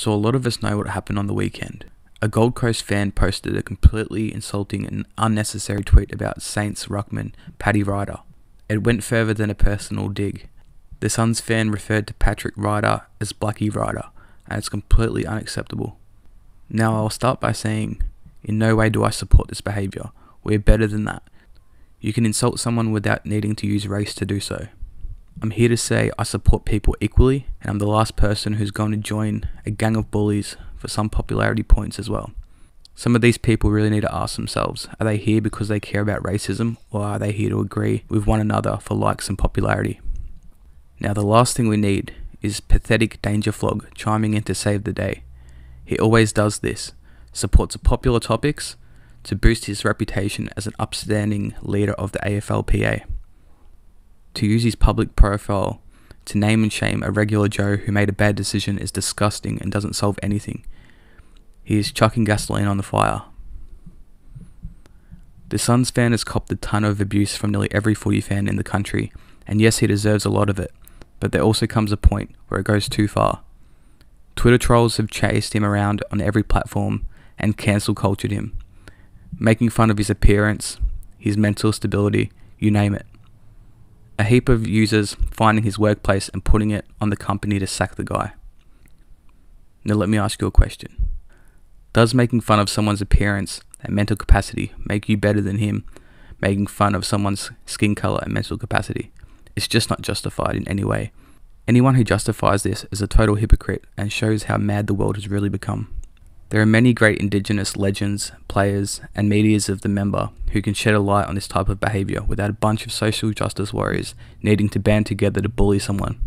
So a lot of us know what happened on the weekend. A Gold Coast fan posted a completely insulting and unnecessary tweet about Saints ruckman Paddy Ryder. It went further than a personal dig. The Suns fan referred to Patrick Ryder as Blackie Ryder, and it's completely unacceptable. Now I'll start by saying, in no way do I support this behaviour. We're better than that. You can insult someone without needing to use race to do so. I'm here to say I support people equally, and I'm the last person who's going to join a gang of bullies for some popularity points as well. Some of these people really need to ask themselves are they here because they care about racism, or are they here to agree with one another for likes and popularity? Now, the last thing we need is pathetic Dangerflog chiming in to save the day. He always does this, supports popular topics to boost his reputation as an upstanding leader of the AFLPA to use his public profile to name and shame a regular Joe who made a bad decision is disgusting and doesn't solve anything. He is chucking gasoline on the fire. The Suns fan has copped a ton of abuse from nearly every footy fan in the country, and yes, he deserves a lot of it, but there also comes a point where it goes too far. Twitter trolls have chased him around on every platform and cancel cultured him, making fun of his appearance, his mental stability, you name it a heap of users finding his workplace and putting it on the company to sack the guy. Now, let me ask you a question Does making fun of someone's appearance and mental capacity make you better than him making fun of someone's skin color and mental capacity? It's just not justified in any way. Anyone who justifies this is a total hypocrite and shows how mad the world has really become. There are many great Indigenous legends, players, and medias of the member who can shed a light on this type of behaviour without a bunch of social justice warriors needing to band together to bully someone.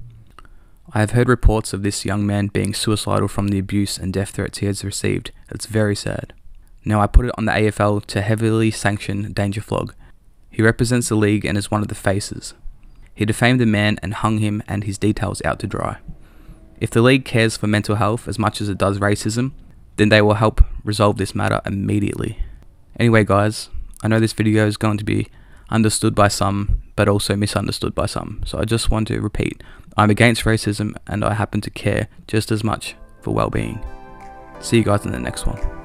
I have heard reports of this young man being suicidal from the abuse and death threats he has received. It's very sad. Now, I put it on the AFL to heavily sanction Dangerflog. He represents the league and is one of the faces. He defamed the man and hung him and his details out to dry. If the league cares for mental health as much as it does racism, then they will help resolve this matter immediately. Anyway guys, I know this video is going to be understood by some, but also misunderstood by some, so I just want to repeat, I'm against racism and I happen to care just as much for well-being. See you guys in the next one.